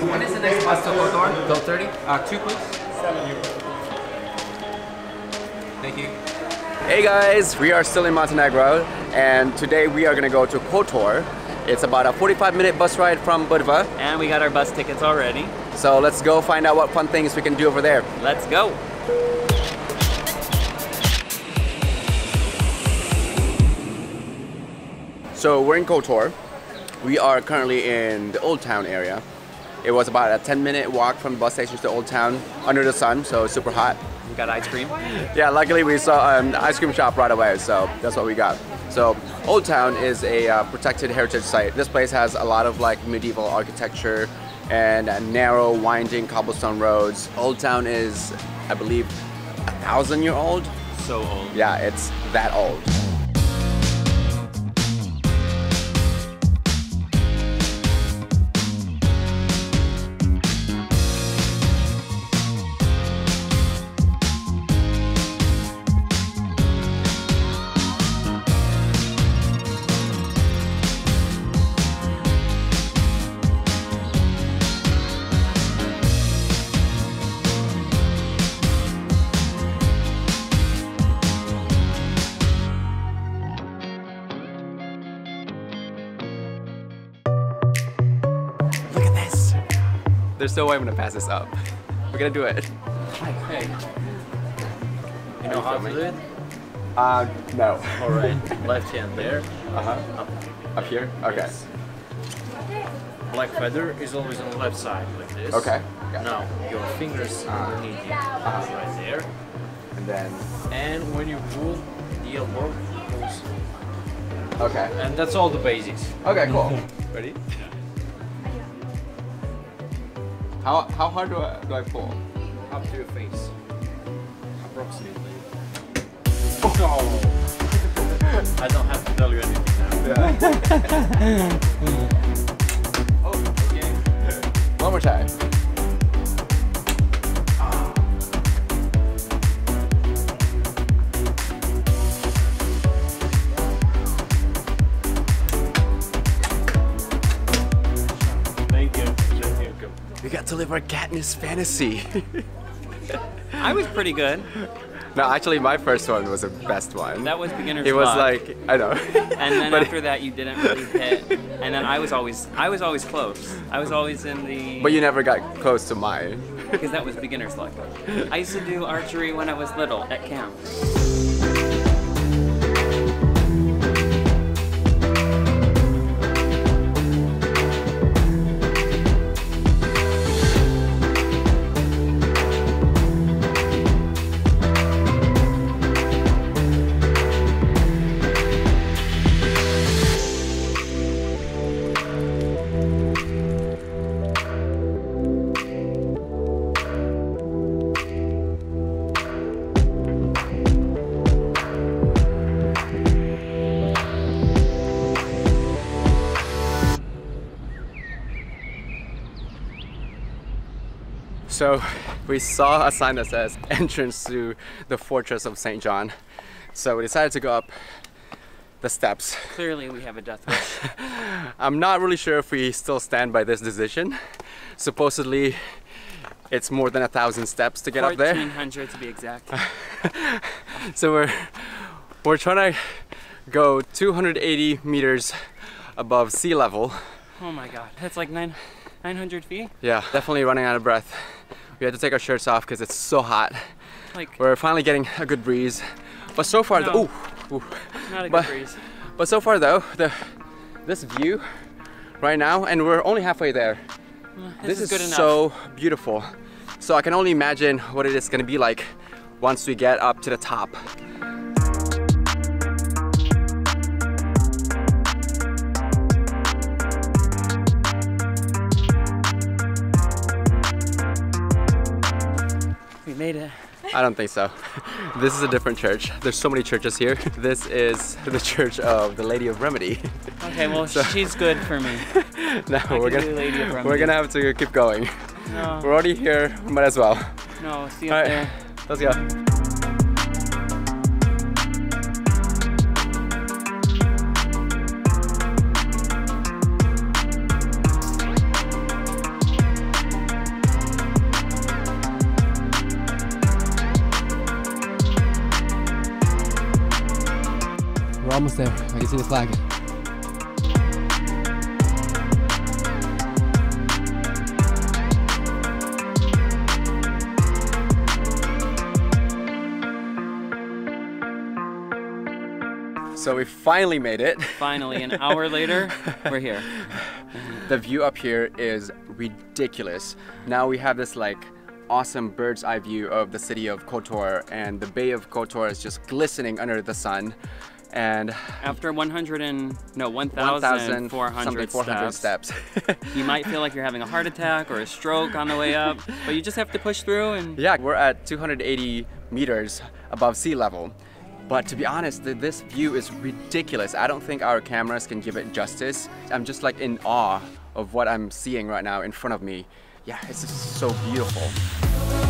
When is the next bus to Kotor? 12.30? Uh, two please. Thank you. Hey guys, we are still in Montenegro and today we are gonna go to Kotor. It's about a 45 minute bus ride from Budva. And we got our bus tickets already. So let's go find out what fun things we can do over there. Let's go. So we're in Kotor. We are currently in the Old Town area. It was about a 10 minute walk from the bus station to Old Town under the sun, so super hot. We got ice cream. Yeah, luckily we saw an ice cream shop right away, so that's what we got. So Old Town is a uh, protected heritage site. This place has a lot of like medieval architecture and uh, narrow, winding cobblestone roads. Old Town is, I believe, a thousand year old. So old. Yeah, it's that old. There's no way I'm gonna pass this up. We're gonna do it. Hey. You know how to do it? Uh, no. Alright. Left hand there. Uh-huh. Up. Up here? Okay. Yes. Black feather is always on the left side, like this. Okay. Got it. Now, your fingers underneath you. Uh-huh. Right there. And then, And when you pull, the elbow pulls. okay. And that's all the basics. Okay, cool. Ready? How, how hard do I, do I pull? Up to your face. Approximately. Oh! I don't have to tell you anything now. oh, okay. One more time. Live our Katniss fantasy. I was pretty good. no, actually, my first one was the best one. That was beginner's It was luck. like I know. And then after that, you didn't really hit. And then I was always, I was always close. I was always in the. but you never got close to mine. because that was beginner's luck. I used to do archery when I was little at camp. So we saw a sign that says entrance to the fortress of St. John. So we decided to go up the steps. Clearly, we have a death wish. I'm not really sure if we still stand by this decision. Supposedly it's more than a thousand steps to get up there. 1400 to be exact. So we're we're trying to go 280 meters above sea level. Oh my god, that's like nine, 900 feet. Yeah, definitely running out of breath. We had to take our shirts off because it's so hot. Like We're finally getting a good breeze. But so far, No. ooh, ooh. not a good but- breeze. But so far though, the this view right now, and we're only halfway there. This, is, good enough. so beautiful. So I can only imagine what it is gonna be like once we get up to the top. We made it. I don't think so. This is a different church. There's so many churches here. This is the church of the Lady of Remedy. Okay, well she's good for me. no, I we're gonna Lady of we're gonna have to keep going. No, We're already here, might as well. no, see All right, there. let's go. Almost there. I can see the flag. So we finally made it. Finally, an hour later, we're here. The view up here is ridiculous. Now we have this like awesome bird's eye view of the city of Kotor and the Bay of Kotor is just glistening under the sun. And After 100 and no 1,400 1,400 400 steps, steps. you might feel like you're having a heart attack or a stroke on the way up, but you just have to push through and yeah, we're at 280 meters above sea level. But to be honest, th- this view is ridiculous. I don't think our cameras can give it justice. I'm just like in awe of what I'm seeing right now in front of me. Yeah, it's just so beautiful.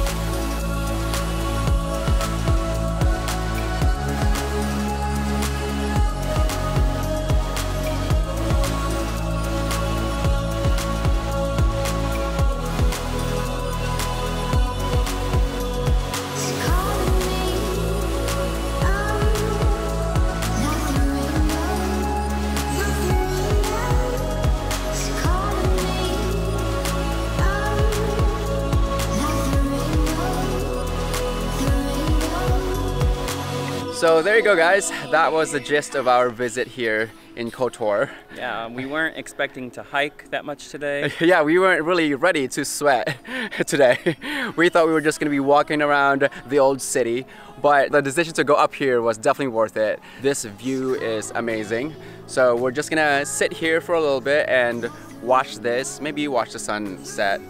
So there you go, guys. That was the gist of our visit here in Kotor. yeah, um, we weren't expecting to hike that much today. Yeah, we weren't really ready to sweat today. We thought we were just gonna be walking around the old city, but the decision to go up here was definitely worth it. This view is amazing. So we're just gonna sit here for a little bit and watch this, maybe watch the sunset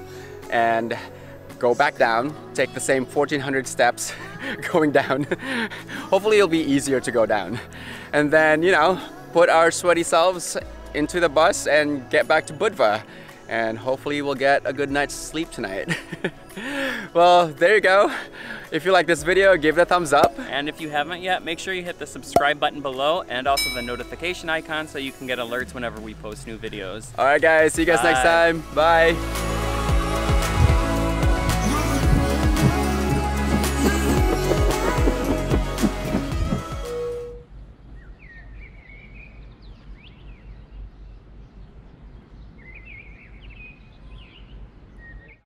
and go back down, take the same 1400 steps going down. Hopefully it'll be easier to go down. And then, you know, put our sweaty selves into the bus and get back to Budva. And hopefully we'll get a good night's sleep tonight. well, there you go. If you like this video, give it a thumbs up. And if you haven't yet, make sure you hit the subscribe button below and also the notification icon so you can get alerts whenever we post new videos. All right, guys, see you guys next time. Bye.